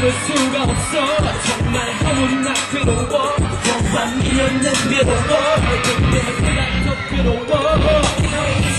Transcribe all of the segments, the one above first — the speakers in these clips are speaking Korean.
참을 수가 없어. 정말 너무나 괴로워 너만 미련은 괴로워 그때 내가 더 괴로워.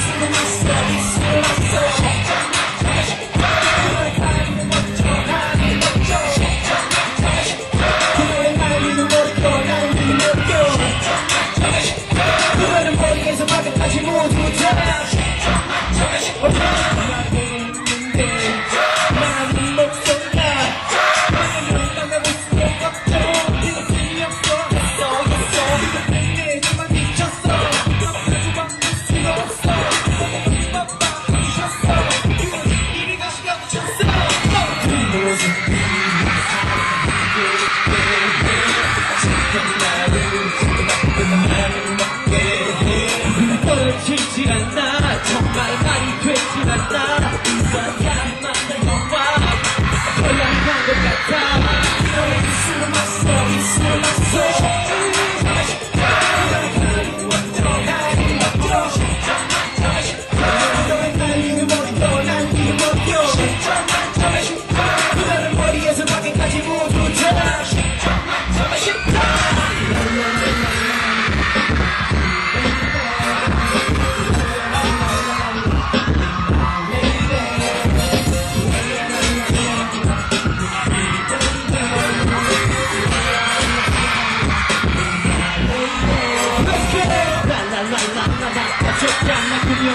time.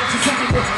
You can't at what's